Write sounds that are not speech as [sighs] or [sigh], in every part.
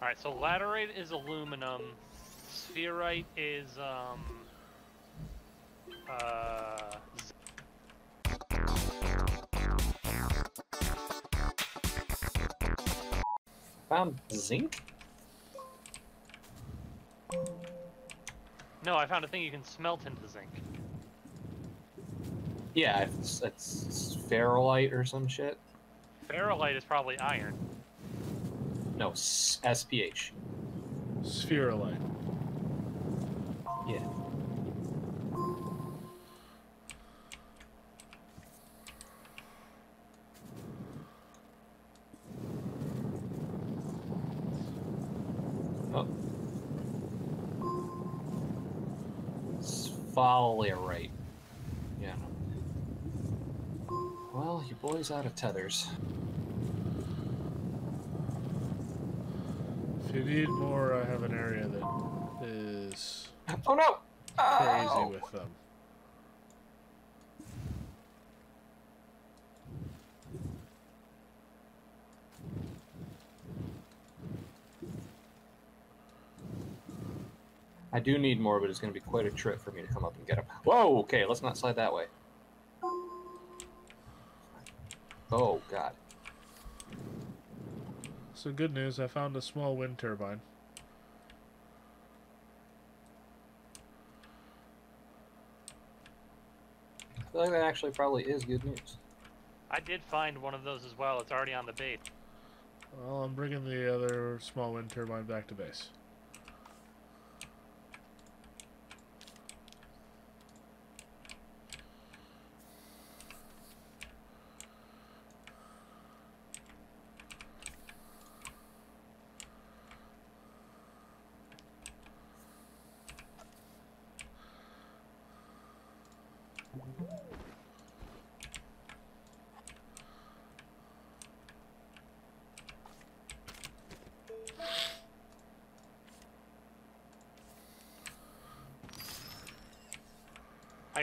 Alright, so laterite is aluminum, spherite is, um, uh, Found zinc? no, I found a thing you can smelt into zinc. Yeah, it's, it's ferrolite or some shit. Ferrolite is probably iron. No, SPH. Spherolite. Yeah. Oh. Sphalerite. Yeah. Well, you boys out of tethers. If you need more, I have an area that is Oh no! crazy with them. I do need more, but it's going to be quite a trip for me to come up and get them. Whoa, okay, let's not slide that way. Oh, God. So good news, I found a small wind turbine. I feel like that actually probably is good news. I did find one of those as well. It's already on the base. Well, I'm bringing the other small wind turbine back to base.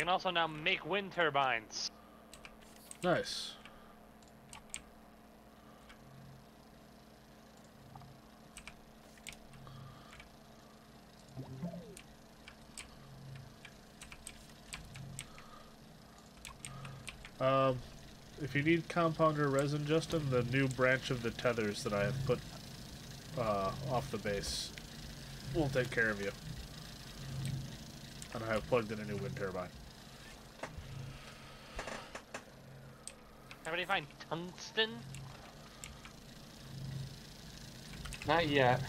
Can also now make wind turbines. Nice. Um, if you need compounder resin, Justin, the new branch of the tethers that I have put uh, off the base will take care of you. And I have plugged in a new wind turbine. Anybody find tungsten? Not yet.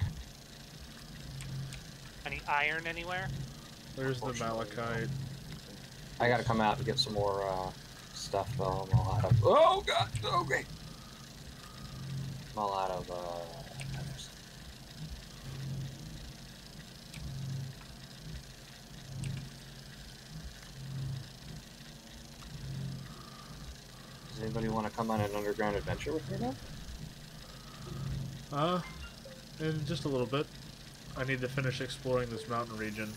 Any iron anywhere? There's the malachite. I gotta come out and get some more uh, stuff though. I'm all out of. Oh god! Okay. I'm all out of. Uh, Does anybody want to come on an underground adventure with me now? Uh, in just a little bit. I need to finish exploring this mountain region.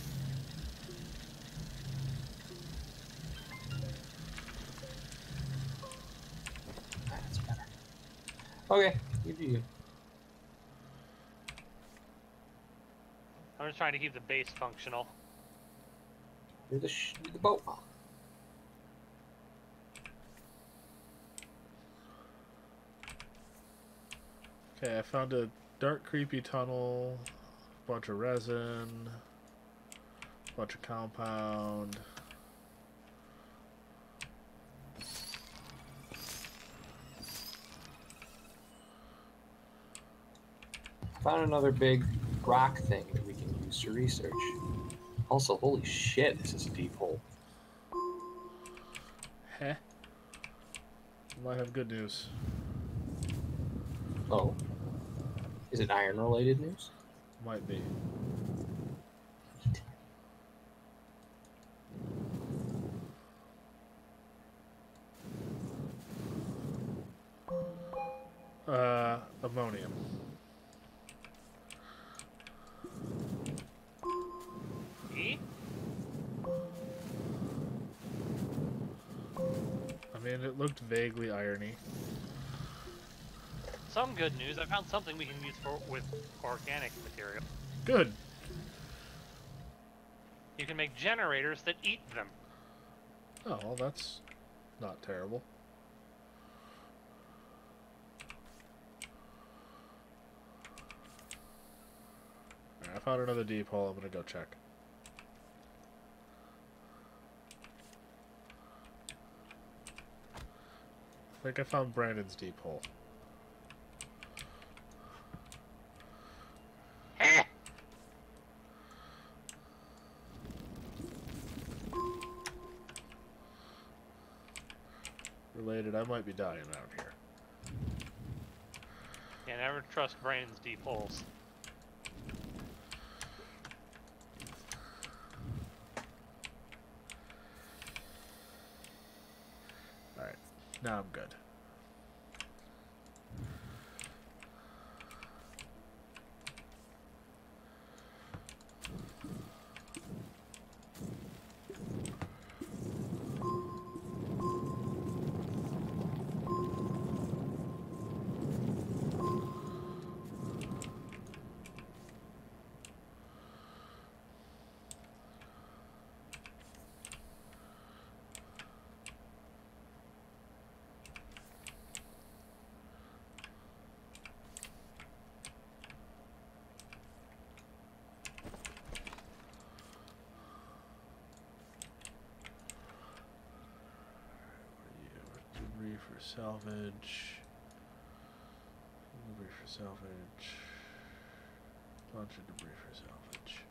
That's better. Okay, you do you. I'm just trying to keep the base functional. You're the sh- you're the boat Okay, I found a dark, creepy tunnel, a bunch of resin, a bunch of compound. Found another big rock thing that we can use to research. Also, holy shit, this is a deep hole. Heh. Might have good news. Oh. Is it iron related news? Might be. Good news. I found something we can use for with organic material. Good. You can make generators that eat them. Oh, well, that's not terrible. I found another deep hole. I'm gonna go check. I think I found Brandon's deep hole. Related, I might be dying out here. Yeah, never trust Brandon's deep holes. Alright, now I'm good. Debris for salvage. Debris for salvage. Bunch of debris for salvage.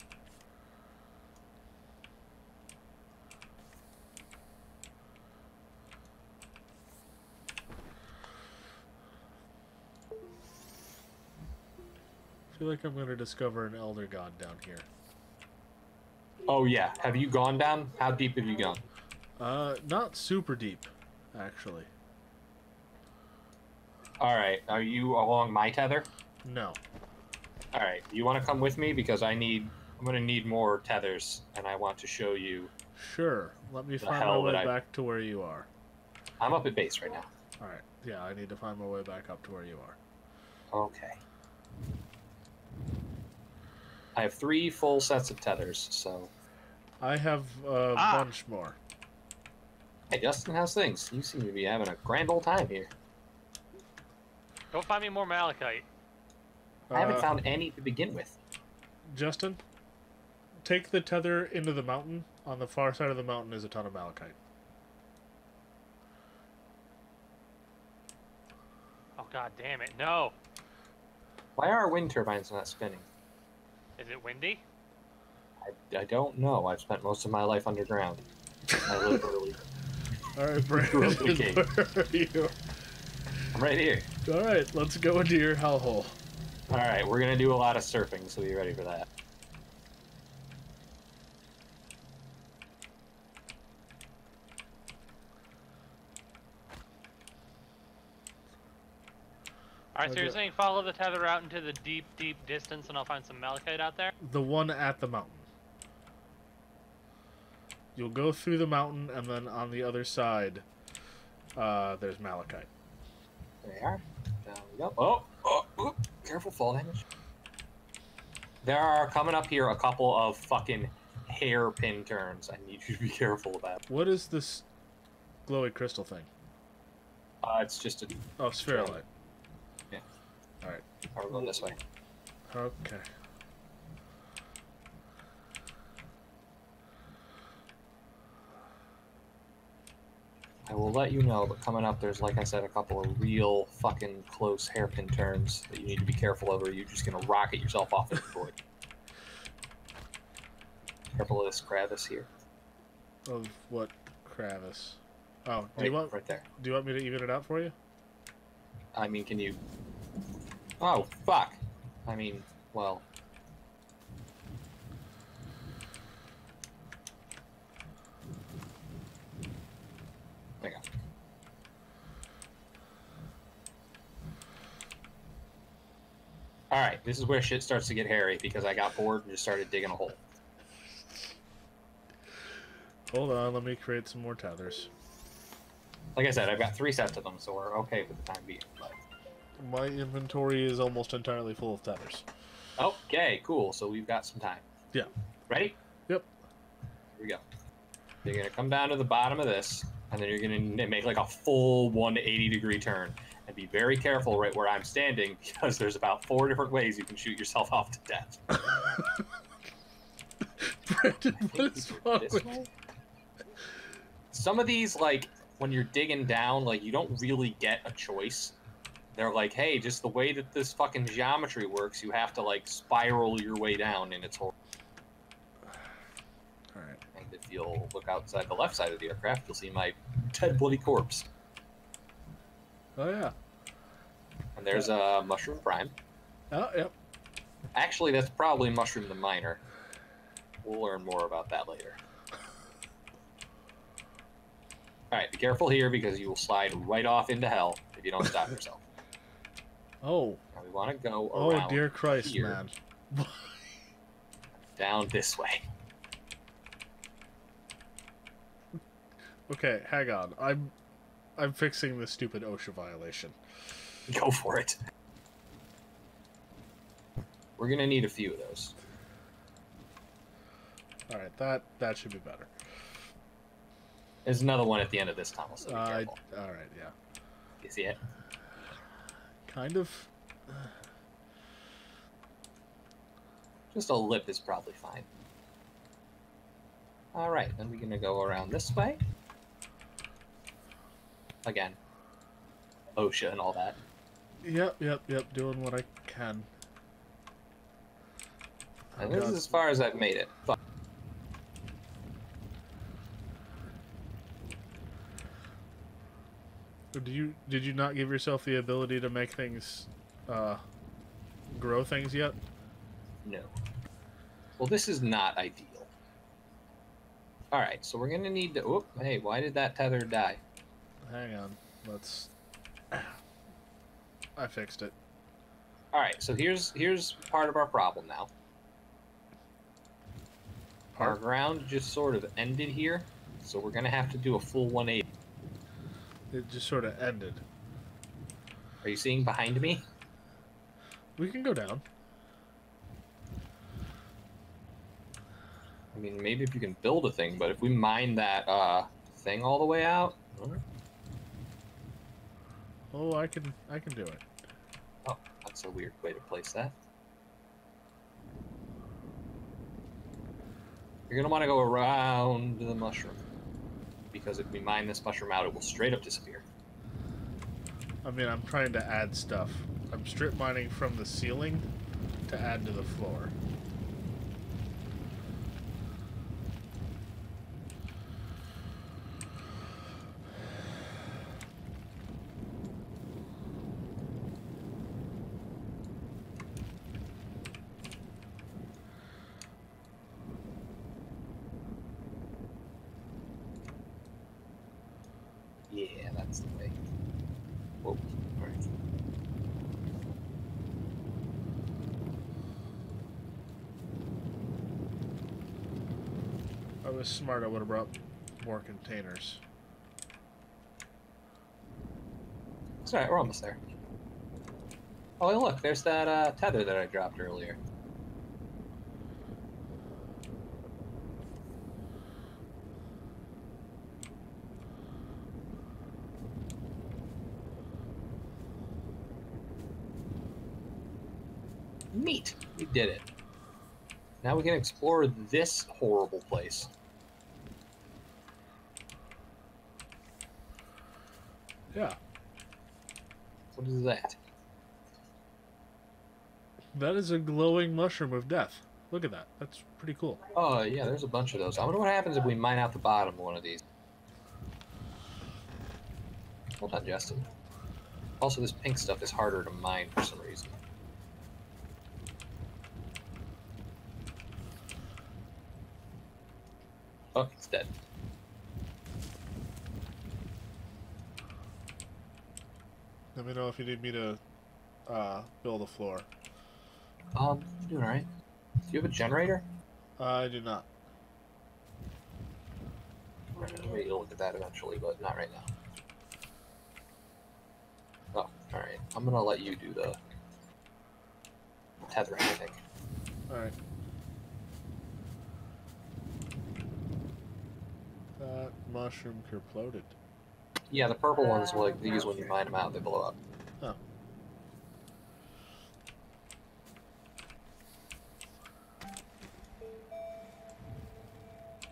I feel like I'm going to discover an elder god down here. Oh yeah. Have you gone down? How deep have you gone? Uh, not super deep, actually. All right. Are you along my tether? No. All right. You want to come with me because I need. I'm gonna need more tethers, and I want to show you. Sure. Let me find my way would I- back to where you are. I'm up at base right now. Alright. Yeah, I need to find my way back up to where you are. Okay. I have three full sets of tethers, so. I have a Ah. bunch more. Hey, Justin, how's things? You seem to be having a grand old time here. Go find me more malachite. I haven't Uh, found any to begin with. Justin, take the tether into the mountain. On the far side of the mountain is a ton of malachite. Oh god damn it! No. Why are our wind turbines not spinning? Is it windy? I, I don't know. I've spent most of my life underground. I literally. [laughs] Alright, Brandon, where are you? I'm right here. Alright, let's go into your hellhole. All right, we're gonna do a lot of surfing, so be ready for that. Alright, so you're saying follow the tether out into the deep, deep distance and I'll find some malachite out there? The one at the mountain. You'll go through the mountain, and then on the other side, uh, there's malachite. There they we go. Oh, oh, oh, careful fall damage. There are coming up here a couple of fucking hairpin turns. I need you to be [laughs] careful about. What is this glowy crystal thing? Uh, it's just a. Oh, spherolite. Oh, we're going this way. Okay. I will let you know, but coming up, there's like I said, a couple of real fucking close hairpin turns that you need to be careful of, or you're just gonna rocket yourself off the board. [laughs] Careful of this crevice here. Of what Kravis? Oh, do Right, you want right there. do you want me to even it out for you? I mean, can you? Oh fuck! I mean, well. There you go. All right, this is where shit starts to get hairy because I got bored and just started digging a hole. Hold on, let me create some more tethers. Like I said, I've got three sets of them, so we're okay for the time being. But My inventory is almost entirely full of tethers. okay, cool. So we've got some time. Yeah. Ready? Yep. Here we go. You're gonna come down to the bottom of this, and then you're gonna make like a full 180 degree turn, be very careful right where I'm standing because there's about four different ways you can shoot yourself off to death. [laughs] Brandon, what is wrong with. Some of these, like when you're digging down, like you don't really get a choice. They're like, hey, just the way that this fucking geometry works, you have to like spiral your way down, and it's horrible. [sighs] Alright. And if you'll look outside the left side of the aircraft, you'll see my dead bloody corpse. Oh, yeah. And there's a uh, mushroom prime. Oh, yep. Actually, that's probably mushroom the miner. We'll learn more about that later. All right, be careful here because you will slide right off into hell if you don't stop yourself. [laughs] Oh. Now we want to go Oh, dear Christ, here. man. [laughs] down this way. Okay, hang on. I'm I'm fixing the stupid OSHA violation. [laughs] Go for it. We're gonna need a few of those. Alright, that that should be better. There's another one at the end of this tunnel, so be Uh, careful. alright, yeah. You see it? Kind of. Just a lip is probably fine. All right, then we're gonna go around this way. Again, OSHA and all that. Yep, yep, yep. Doing what I can. And this God. is as far as I've made it. But Do you did you not give yourself the ability to make things uh grow things yet? no. Well, this is not ideal. All right, so we're gonna need to. Oop, hey, why did that tether die? Hang on. Let's I fixed it. All right, so here's here's part of our problem now. Our ground just sort of ended here, so we're gonna have to do a full 180. It just sort of ended. Are you seeing behind me? We can go down. I mean, maybe if you can build a thing, but if we mine that uh, thing all the way out, Oh, I can I can do it. oh, that's a weird way to place that. You're gonna want to go around the mushroom because if we mine this mushroom out, it will straight up disappear. I mean, I'm trying to add stuff. I'm strip mining from the ceiling to add to the floor. Yeah, that's the way. Whoa. All right. I was smart. I would have brought more containers. It's all right. We're almost there. Oh, look, there's that uh, tether that I dropped earlier. Neat. We did it. Now we can explore this horrible place. Yeah, What is that? that is a glowing mushroom of death. Look at that. That's pretty cool. Oh, yeah, there's a bunch of those. I wonder what happens if we mine out the bottom of one of these. Hold on, Justin. Also, this pink stuff is harder to mine for some reason. Oh, it's dead. Let me know if you need me to uh, build a floor. Um, I'm doing alright. Do you have a generator? I do not. Maybe you'll look at that eventually, but not right now. Oh, All right, I'm gonna let you do the tethering. I think. Alright. That mushroom kerploded. Yeah, the purple ones are like these. When you mine them out, they blow up. Oh.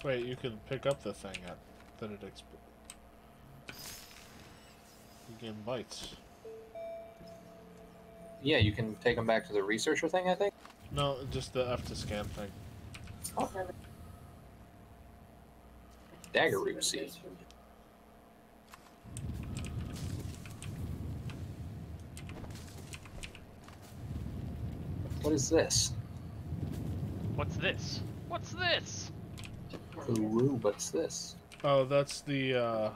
Wait, you can pick up the thing at that it exp- You gain bites. Yeah, you can take them back to the researcher thing. I think. No, just the F to scan thing. Oh, Dagger root seed. What is this? What's this? What's this? Ooh, what's this? Oh, that's the uh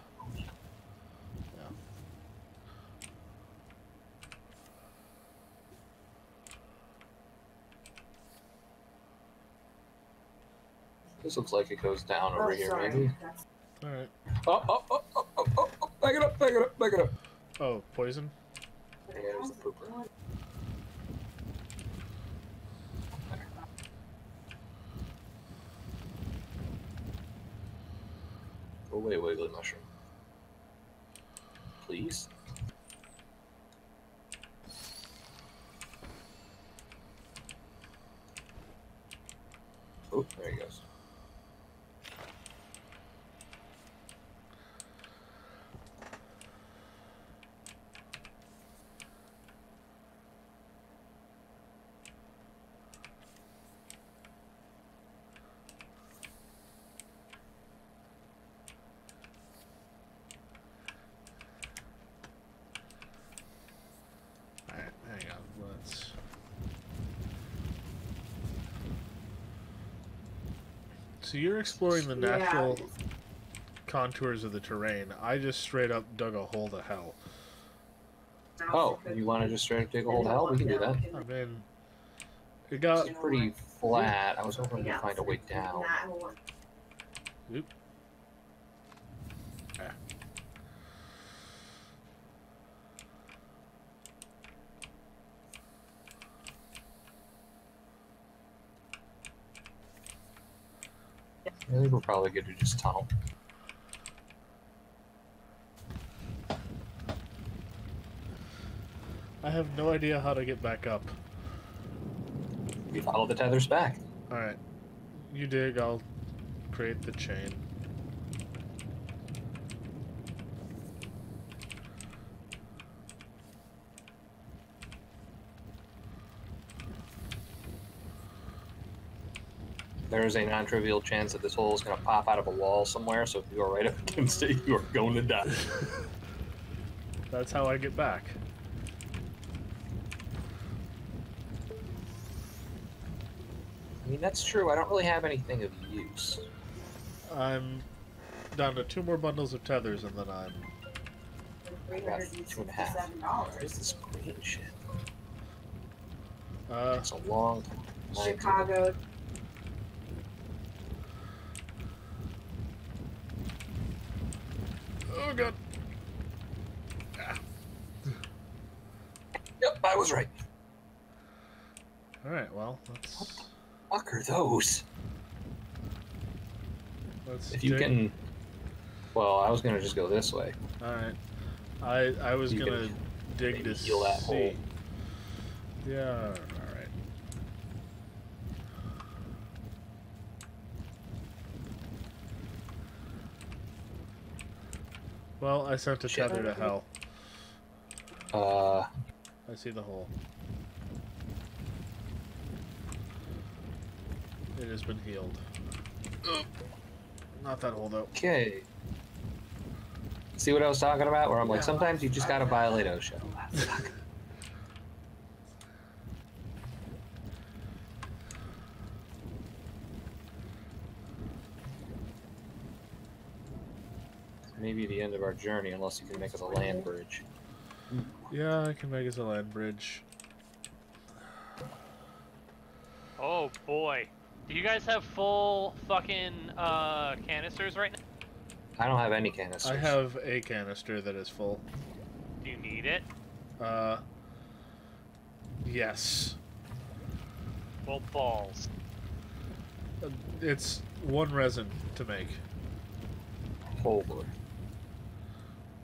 This looks like it goes down over here, maybe. alright. Oh, oh, oh, oh, oh, oh, oh, back it up, back it up, back it up. Oh, poison? There's the pooper. Away, wiggly mushroom. Please. Oh, there he goes. Alright, hang on, let's So you're exploring the natural contours of the terrain. I just straight up dug a hole to hell. Oh, you want to just straight up dig a hole to hell? We can do that. I mean, it got It's pretty flat. I was hoping to find a way down. Oop. Ah. I think we're probably good to just tunnel. I have no idea how to get back up. We follow the tethers back. Alright. You dig, I'll create the chain. There is a non-trivial chance that this hole is going to pop out of a wall somewhere. So if you are right [laughs] up against it, you are going to die. [laughs] That's how I get back. I mean, that's true. I don't really have anything of use. I'm down to two more bundles of tethers and then I'm I two and a half. Where's this green shit? uh It's a long line to Chicago. God. the- Yep, I was right. Alright, well let's Fuck are those? let's If you dig. can. Well, I was gonna just go this way. Alright. I I was You gonna dig maybe to heal that see. hole. Yeah, alright. Well, I sent a Shit. tether to hell. Uh, I see the hole. It has been healed. Not that hole though. okay. See what I was talking about? Where I'm like, sometimes you just gotta violate OSHA. [laughs] Maybe the end of our journey, unless you can make us a land bridge. Yeah, I can make us a land bridge. Oh boy. Do you guys have full fucking uh, canisters right now? I don't have any canisters. I have a canister that is full. Do you need it? Uh, yes. Well, balls. Uh, It's one resin to make. Holy.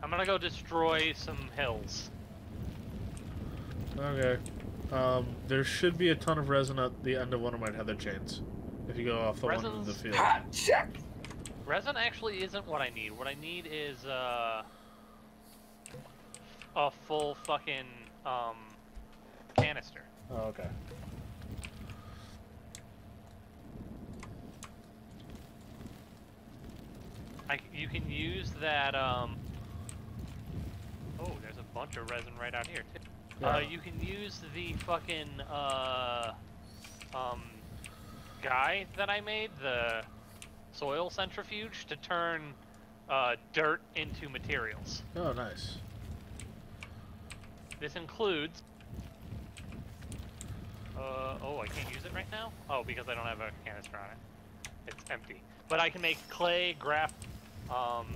I'm gonna go destroy some hills. Okay. Um, there should be a ton of resin at the end of one of my tether chains. If you go off the one in the field. Hot check. Resin actually isn't what I need. What I need is uh, a full fucking um, canister. Oh, okay. I, you can use that. Um, oh, there's a bunch of resin right out here too. Uh, you can use the fucking uh, um, guy that I made, the soil centrifuge, to turn uh, dirt into materials. Oh, nice. This includes. Uh, oh, I can't use it right now? Oh, because I don't have a canister on it. It's empty. But I can make clay, graph, um,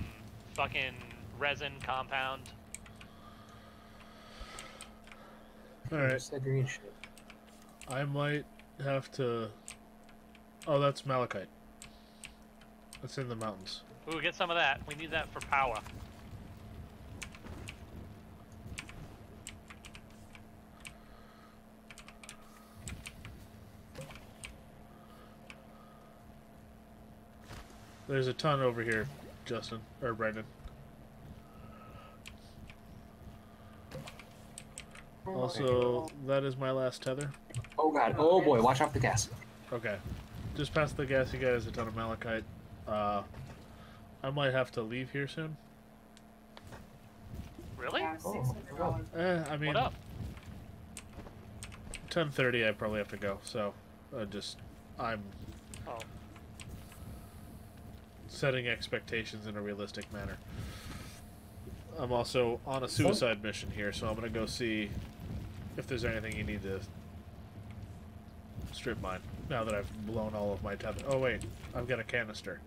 fucking resin compound. Alright. What's that green shit? I might have to. Oh, that's malachite. It's in the mountains. Ooh, get some of that. We need that for power. There's a ton over here, Justin or Brendan. Also, that is my last tether. Oh god. Oh boy. Watch out for the gas. Okay. Just past the gas, you guys a ton of malachite. Uh, I might have to leave here soon. Really? Yeah, Oh, Eh, I mean, What up? 10:30. I probably have to go. So, uh, just I'm Oh, setting expectations in a realistic manner. I'm also on a suicide mission here, so I'm gonna go see if there's anything you need to strip mine. Now that I've blown all of my tether. Oh wait, I've got a canister.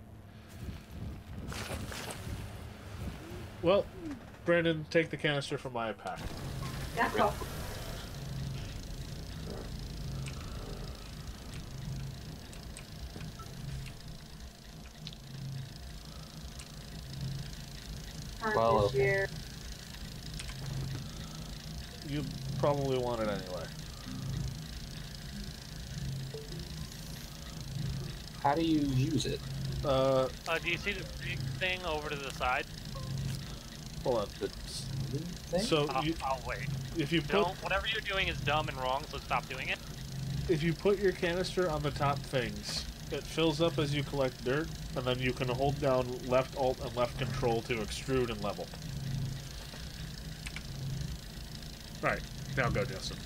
Well, Brandon, take the canister from my pack. Yeah, go. Aren't Well, this okay. year. You probably want it anyway. How do you use it? Uh, uh, do you see the big thing over to the side? hold on. The thing? So I'll, you, I'll wait. if you put Don't. Whatever you're doing is dumb and wrong, so stop doing it. if you put your canister on the top things, it fills up as you collect dirt, and then you can hold down left alt and left control to extrude and level. Right, now go, Justin.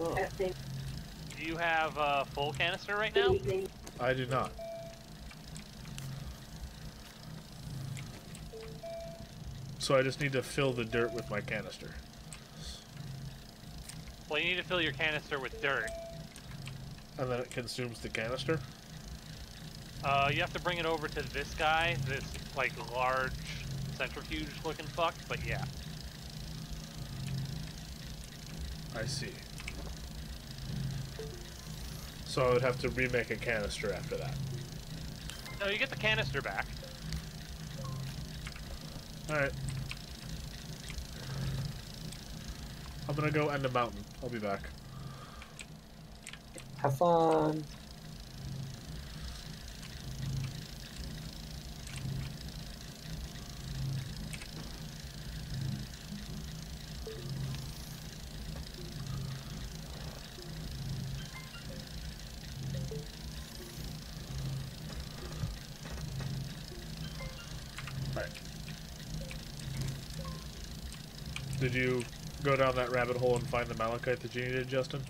Oh. Do you have a full canister right now? I do not. So I just need to fill the dirt with my canister. Well, you need to fill your canister with dirt. And then it consumes the canister? Uh, you have to bring it over to this guy, this like large centrifuge looking fuck. But yeah, I see. So I would have to remake a canister after that. no, you get the canister back. Alright. I'm gonna go end a mountain. I'll be back. Have fun. Alright. Did you go down that rabbit hole and find the malachite that you needed, Justin?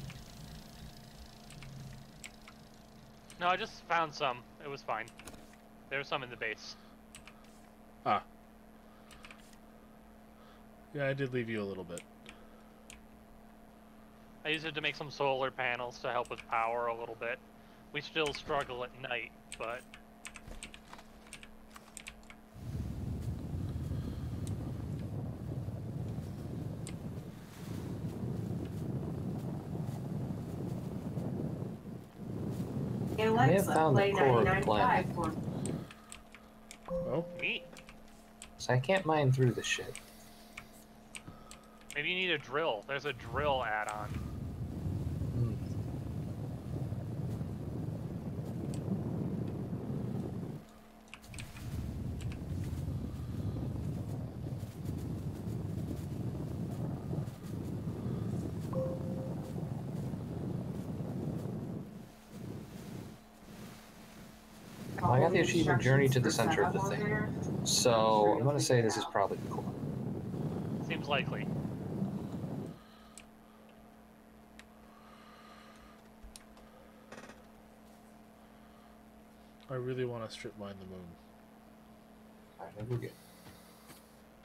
No, I just found some. It was fine. There was some in the base. Ah. Yeah, I did leave you a little bit. I used it to make some solar panels to help with power a little bit. We still struggle at night, but Hey may have Alexa, found the core of the planet. for me. Oh, Neat. So I can't mine through this shit. Maybe you need a drill. There's a drill add-on. The achievement Journey to the Center of the Thing. setup on there. So I'm gonna say this is probably the core. Seems likely. I really want to strip mine the moon. I think we're good.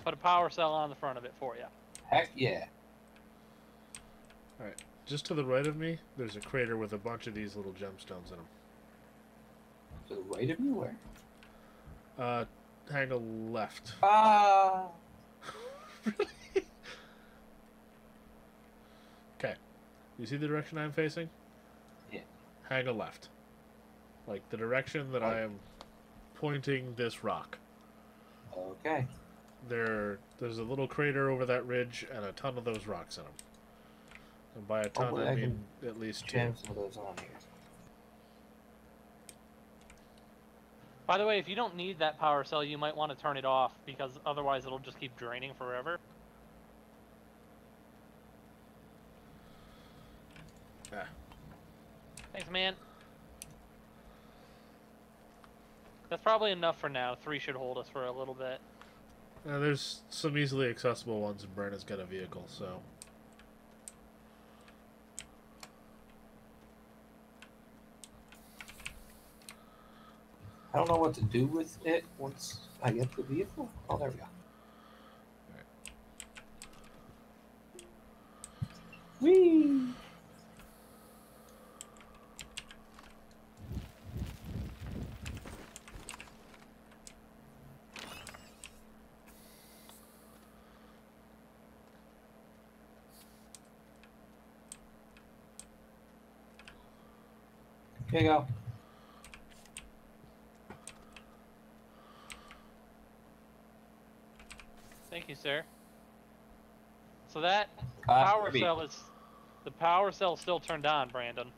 Put a power cell on the front of it for you. Heck yeah. Alright, just to the right of me, there's a crater with a bunch of these little gemstones in them. To the right of you, where? Uh, hang a left. Ah. [laughs] really? Okay. You see the direction I'm facing? Yeah. Hang a left. Like the direction that I am pointing this rock. Okay. There, there's a little crater over that ridge and a ton of those rocks in them. And by a ton, well, I I mean at least two. Jam some of those on here. By the way, if you don't need that power cell, you might want to turn it off because otherwise it'll just keep draining forever. Ah. Thanks, man. That's probably enough for now. Three should hold us for a little bit. Uh, there's some easily accessible ones, and Brenna's got a vehicle, so. I don't know what to do with it once I get the vehicle. Oh, there we go. Whee! Here you go. Sir. So that Uh, power maybe. cell is the power cell still turned on, Brandon.